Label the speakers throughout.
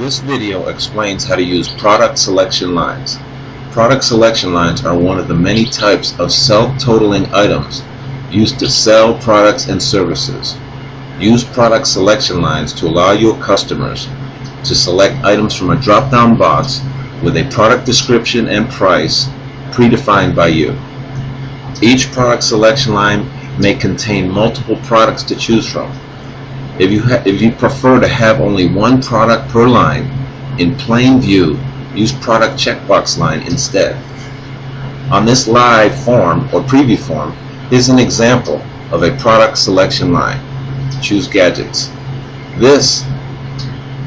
Speaker 1: This video explains how to use product selection lines. Product selection lines are one of the many types of self-totaling items used to sell products and services. Use product selection lines to allow your customers to select items from a drop-down box with a product description and price predefined by you. Each product selection line may contain multiple products to choose from. If you, if you prefer to have only one product per line, in plain view, use product checkbox line instead. On this live form or preview form is an example of a product selection line. Choose gadgets. This,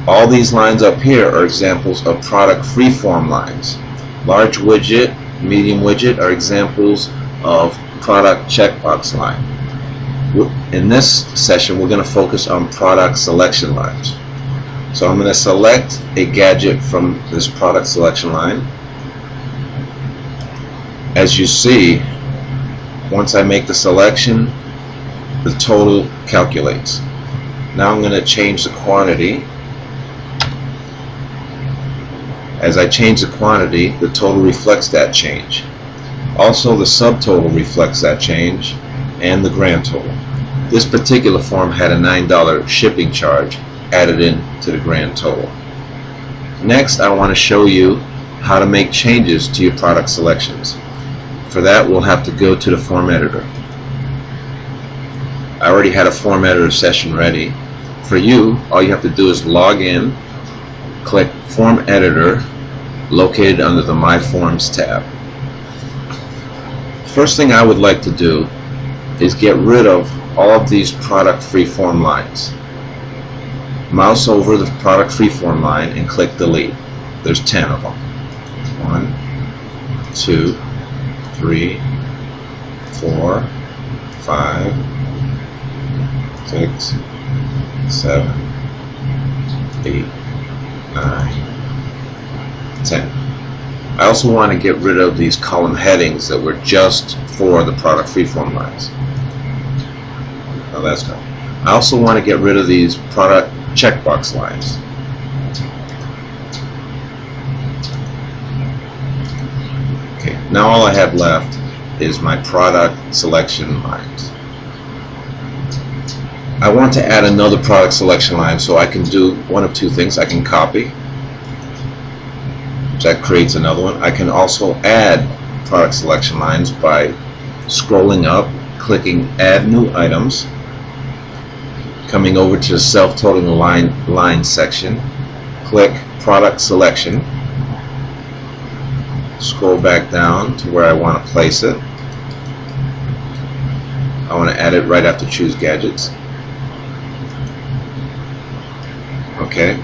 Speaker 1: all these lines up here are examples of product freeform lines. Large widget, medium widget are examples of product checkbox line in this session we're going to focus on product selection lines. So I'm going to select a gadget from this product selection line. As you see, once I make the selection, the total calculates. Now I'm going to change the quantity. As I change the quantity, the total reflects that change. Also, the subtotal reflects that change and the grand total. This particular form had a $9 shipping charge added in to the grand total. Next, I want to show you how to make changes to your product selections. For that, we'll have to go to the form editor. I already had a form editor session ready. For you, all you have to do is log in, click Form Editor, located under the My Forms tab. First thing I would like to do is get rid of all of these product freeform lines. Mouse over the product freeform line and click delete. There's 10 of them. One, two, three, four, five, six, seven, eight, nine, ten. I also want to get rid of these column headings that were just for the product freeform lines. Now that's. I also want to get rid of these product checkbox lines. Okay, now all I have left is my product selection lines. I want to add another product selection line so I can do one of two things. I can copy, that creates another one. I can also add product selection lines by scrolling up, clicking add new items, coming over to the self-totaling line, line section, click product selection, scroll back down to where I want to place it. I want to add it right after choose gadgets. Okay,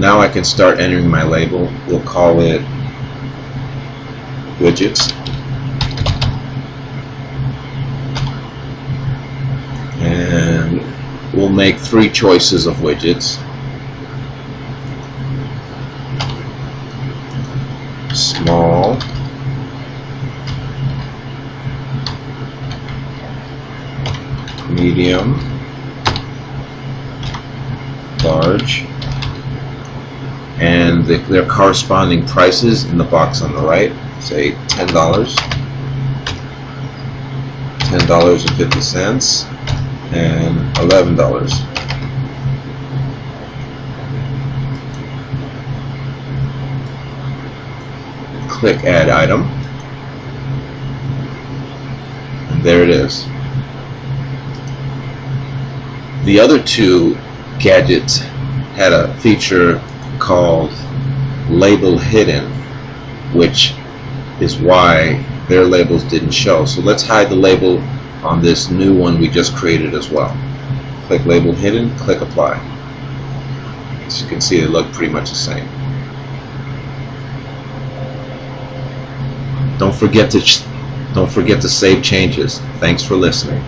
Speaker 1: now I can start entering my label. We'll call it widgets. And we'll make three choices of widgets. Small, medium, large, and the, their corresponding prices in the box on the right, say $10, $10.50, and $11. Click Add Item. And there it is. The other two gadgets had a feature called Label Hidden, which is why their labels didn't show. So let's hide the label on this new one we just created as well. Click Label Hidden, click Apply. As you can see, they look pretty much the same. Don't forget to don't forget to save changes. Thanks for listening.